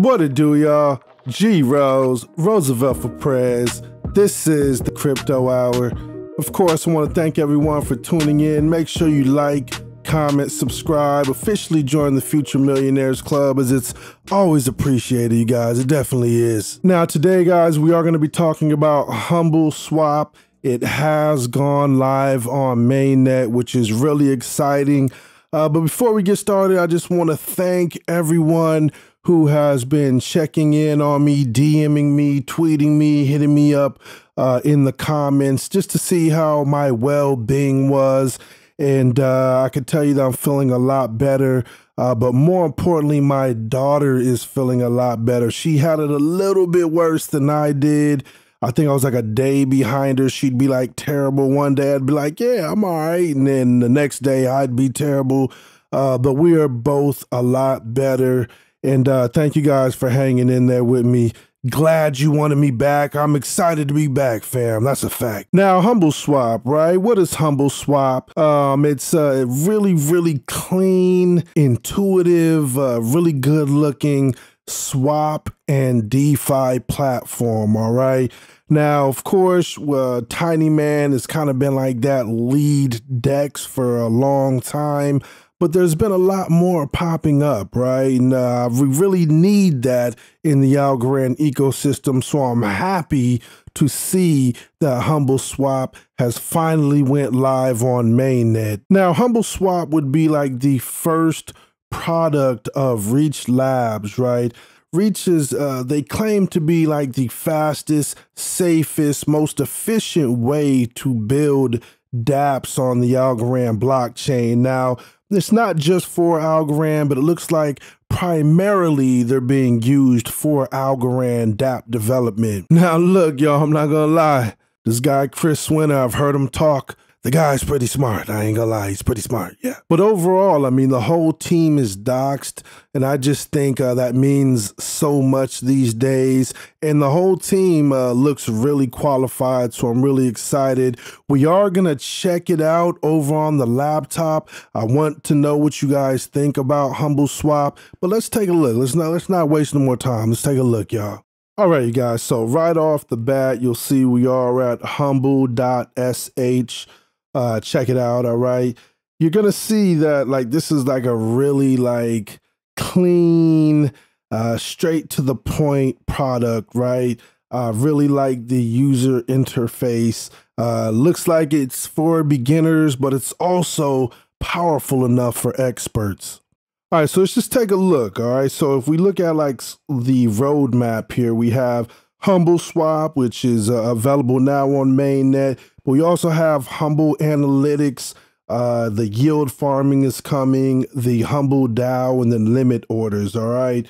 What it do, y'all? G Rose, Roosevelt for Prez. This is the Crypto Hour. Of course, I want to thank everyone for tuning in. Make sure you like, comment, subscribe, officially join the Future Millionaires Club as it's always appreciated, you guys. It definitely is. Now, today, guys, we are going to be talking about Humble Swap. It has gone live on mainnet, which is really exciting. Uh, but before we get started, I just want to thank everyone who has been checking in on me, DMing me, tweeting me, hitting me up uh, in the comments just to see how my well being was. And uh, I can tell you that I'm feeling a lot better. Uh, but more importantly, my daughter is feeling a lot better. She had it a little bit worse than I did. I think I was like a day behind her. She'd be like terrible one day. I'd be like, yeah, I'm all right. And then the next day I'd be terrible. Uh, but we are both a lot better. And uh, thank you guys for hanging in there with me. Glad you wanted me back. I'm excited to be back, fam. That's a fact. Now, Humble Swap, right? What is Humble Swap? Um, it's a really, really clean, intuitive, uh, really good looking swap and DeFi platform. All right. Now, of course, uh, Tinyman has kind of been like that lead DEX for a long time, but there's been a lot more popping up, right? And uh, we really need that in the Algorand ecosystem. So I'm happy to see that Humble Swap has finally went live on mainnet. Now, Humble Swap would be like the first product of Reach Labs, right? Reach is, uh, they claim to be like the fastest, safest, most efficient way to build dApps on the Algorand blockchain. Now, it's not just for Algorand, but it looks like primarily they're being used for Algorand dApp development. Now, look, y'all, I'm not gonna lie. This guy, Chris Winter, I've heard him talk the guy's pretty smart. I ain't gonna lie, he's pretty smart. Yeah. But overall, I mean, the whole team is doxxed, and I just think uh, that means so much these days. And the whole team uh, looks really qualified, so I'm really excited. We are gonna check it out over on the laptop. I want to know what you guys think about Humble Swap, but let's take a look. Let's not let's not waste no more time. Let's take a look, y'all. All right, you guys. So right off the bat, you'll see we are at humble.sh uh, check it out. All right. You're going to see that like this is like a really like clean, uh, straight to the point product, right? Uh, really like the user interface. Uh, looks like it's for beginners, but it's also powerful enough for experts. All right, so let's just take a look. All right, so if we look at like the roadmap here, we have Humble Swap, which is uh, available now on mainnet. We also have Humble Analytics. Uh, the yield farming is coming, the Humble DAO, and then limit orders. All right.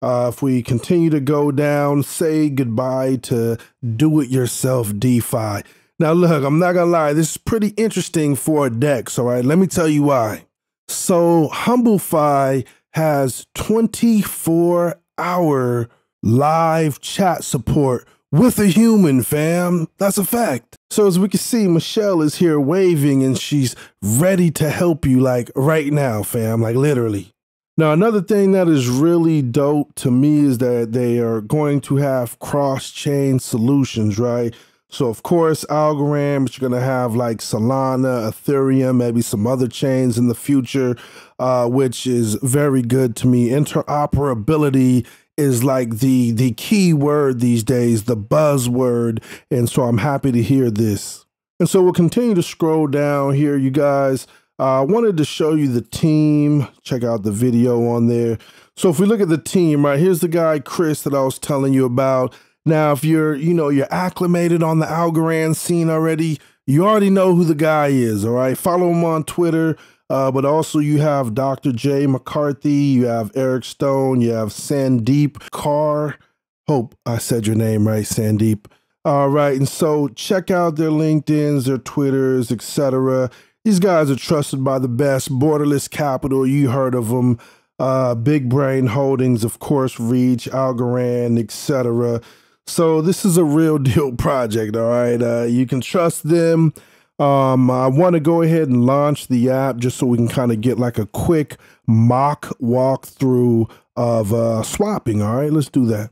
Uh, if we continue to go down, say goodbye to do it yourself DeFi. Now, look, I'm not gonna lie, this is pretty interesting for a DEX. All right, let me tell you why. So, HumbleFi has 24 hour live chat support with a human, fam. That's a fact. So as we can see, Michelle is here waving and she's ready to help you like right now, fam, like literally. Now, another thing that is really dope to me is that they are going to have cross-chain solutions, right? So of course, Algorand, but you're gonna have like Solana, Ethereum, maybe some other chains in the future, uh, which is very good to me. Interoperability is like the the key word these days, the buzzword, and so I'm happy to hear this. And so we'll continue to scroll down here, you guys. Uh, I wanted to show you the team. Check out the video on there. So if we look at the team, right, here's the guy Chris that I was telling you about. Now, if you're, you know, you're acclimated on the Algorand scene already, you already know who the guy is. All right, follow him on Twitter. Uh, but also you have Dr. Jay McCarthy, you have Eric Stone, you have Sandeep Kaur. Hope I said your name right, Sandeep. All right, and so check out their LinkedIn's, their Twitters, etc. These guys are trusted by the best. Borderless Capital, you heard of them. Uh, Big Brain Holdings, of course, Reach, Algorand, etc. So this is a real deal project. All right, uh, you can trust them. Um, I want to go ahead and launch the app just so we can kind of get like a quick mock walkthrough of uh, swapping. All right, let's do that.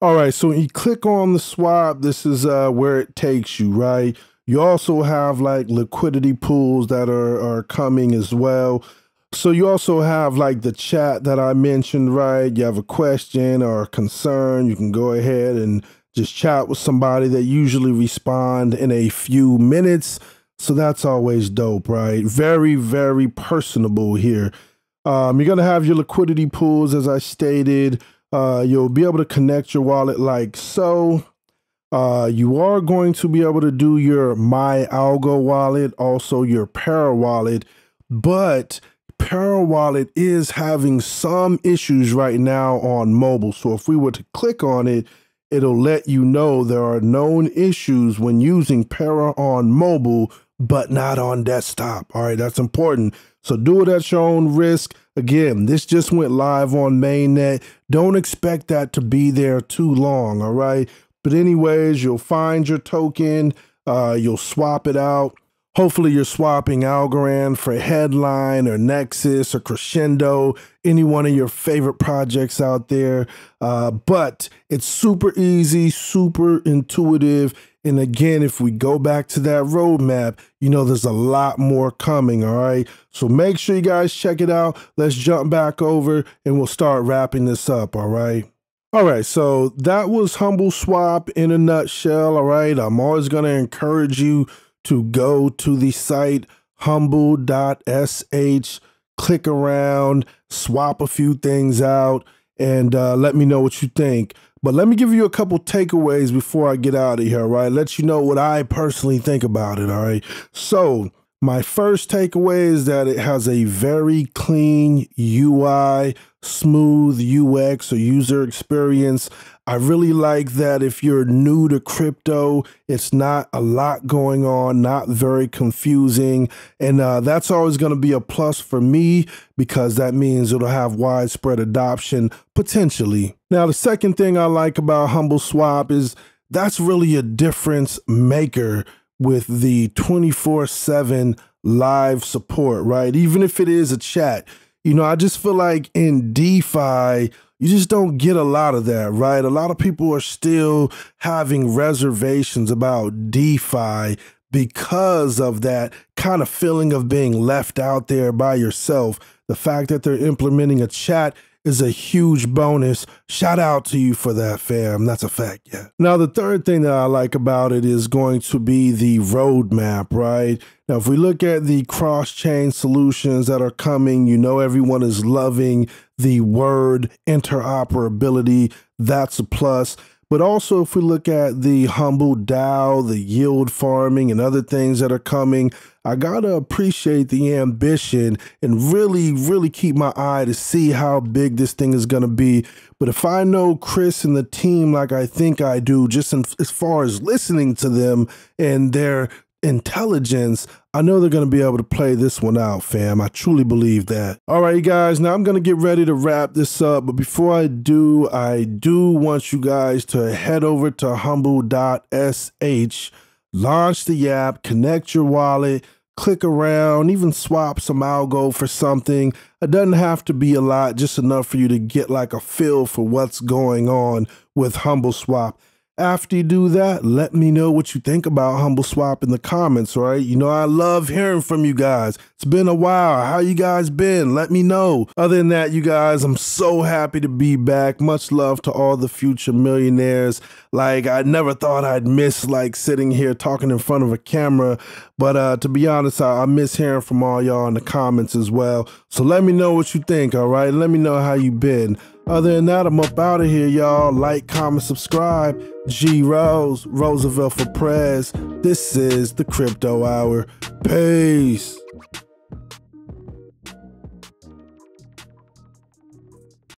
All right, so you click on the swap, this is uh, where it takes you, right? You also have like liquidity pools that are, are coming as well. So you also have like the chat that I mentioned, right? You have a question or a concern, you can go ahead and just chat with somebody that usually respond in a few minutes. So that's always dope, right? Very, very personable here. Um, you're gonna have your liquidity pools, as I stated. Uh, you'll be able to connect your wallet like so. Uh, you are going to be able to do your My Algo wallet, also your Pera wallet, but Pera wallet is having some issues right now on mobile. So if we were to click on it, it'll let you know there are known issues when using Pera on mobile, but not on desktop. All right, that's important. So do it at your own risk. Again, this just went live on mainnet. Don't expect that to be there too long. All right. But anyways, you'll find your token, uh, you'll swap it out. Hopefully, you're swapping Algorand for Headline or Nexus or Crescendo, any one of your favorite projects out there. Uh, but it's super easy, super intuitive. And again, if we go back to that roadmap, you know there's a lot more coming, all right? So make sure you guys check it out. Let's jump back over and we'll start wrapping this up, all right? All right, so that was Humble Swap in a nutshell. All right, I'm always going to encourage you to go to the site humble.sh, click around, swap a few things out, and uh, let me know what you think. But let me give you a couple takeaways before I get out of here, right? Let you know what I personally think about it, all right? So, my first takeaway is that it has a very clean UI, smooth UX or user experience. I really like that if you're new to crypto, it's not a lot going on, not very confusing. And uh, that's always going to be a plus for me because that means it'll have widespread adoption potentially. Now, the second thing I like about Humble Swap is that's really a difference maker with the 24 7 live support, right? Even if it is a chat. You know, I just feel like in DeFi, you just don't get a lot of that, right? A lot of people are still having reservations about DeFi because of that kind of feeling of being left out there by yourself. The fact that they're implementing a chat is a huge bonus. Shout out to you for that, fam. That's a fact, yeah. Now, the third thing that I like about it is going to be the roadmap, right? Now, if we look at the cross chain solutions that are coming, you know, everyone is loving the word interoperability. That's a plus. But also, if we look at the humble DAO, the yield farming, and other things that are coming, I gotta appreciate the ambition and really, really keep my eye to see how big this thing is gonna be. But if I know Chris and the team like I think I do, just in, as far as listening to them and their intelligence, I know they're going to be able to play this one out, fam. I truly believe that. All right, you guys, now I'm going to get ready to wrap this up. But before I do, I do want you guys to head over to humble.sh, launch the app, connect your wallet, click around, even swap some algo for something. It doesn't have to be a lot, just enough for you to get like a feel for what's going on with Humble Swap. After you do that, let me know what you think about Humble Swap in the comments, all right? You know, I love hearing from you guys. It's been a while. How you guys been? Let me know. Other than that, you guys, I'm so happy to be back. Much love to all the future millionaires. Like, I never thought I'd miss, like, sitting here talking in front of a camera. But uh, to be honest, I, I miss hearing from all y'all in the comments as well. So let me know what you think, all right? Let me know how you been. Other than that, I'm up out of here, y'all. Like, comment, subscribe. G Rose, Roosevelt for Prez. This is the Crypto Hour. Peace.